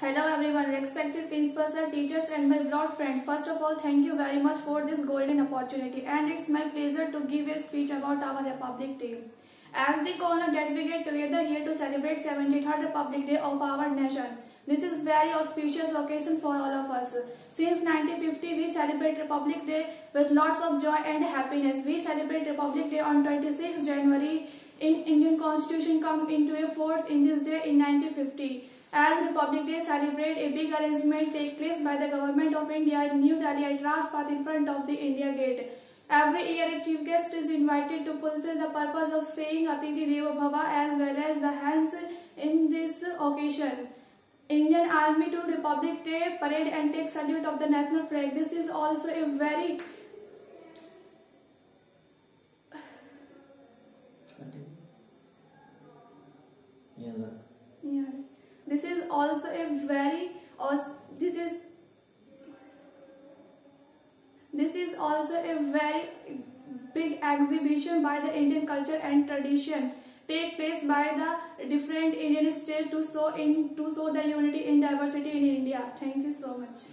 Hello everyone, respected principals and teachers and my beloved friends. First of all, thank you very much for this golden opportunity and it's my pleasure to give a speech about our Republic Day. As we honor that we get together here to celebrate 73rd Republic Day of our nation. This is very auspicious occasion for all of us. Since 1950, we celebrate Republic Day with lots of joy and happiness. We celebrate Republic Day on 26 January in Indian Constitution come into a force in this day in 1950. As Republic Day celebrate, a big arrangement take place by the government of India in New Delhi at Rajpath in front of the India Gate. Every year a chief guest is invited to fulfill the purpose of saying Atithi Devo Bhava as well as the hands in this occasion. Indian Army to Republic Day parade and take salute of the national flag. This is also a very yeah. Also a very this is this is also a very big exhibition by the Indian culture and tradition take place by the different Indian states to show in to show the unity in diversity in India. Thank you so much.